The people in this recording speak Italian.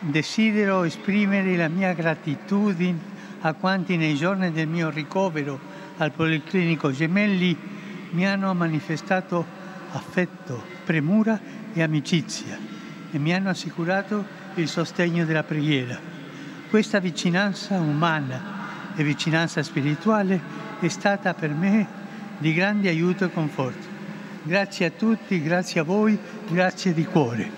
Desidero esprimere la mia gratitudine a quanti nei giorni del mio ricovero al Policlinico Gemelli mi hanno manifestato affetto, premura e amicizia e mi hanno assicurato il sostegno della preghiera. Questa vicinanza umana e vicinanza spirituale è stata per me di grande aiuto e conforto. Grazie a tutti, grazie a voi, grazie di cuore.